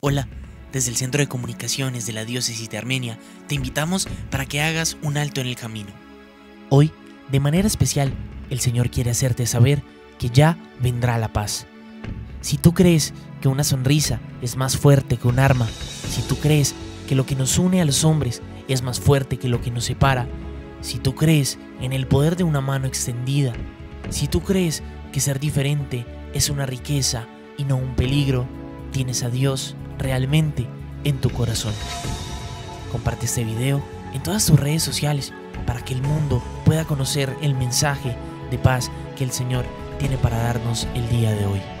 Hola, desde el Centro de Comunicaciones de la Diócesis de Armenia te invitamos para que hagas un alto en el camino. Hoy, de manera especial, el Señor quiere hacerte saber que ya vendrá la paz. Si tú crees que una sonrisa es más fuerte que un arma, si tú crees que lo que nos une a los hombres es más fuerte que lo que nos separa, si tú crees en el poder de una mano extendida, si tú crees que ser diferente es una riqueza y no un peligro, tienes a Dios realmente en tu corazón. Comparte este video en todas tus redes sociales para que el mundo pueda conocer el mensaje de paz que el Señor tiene para darnos el día de hoy.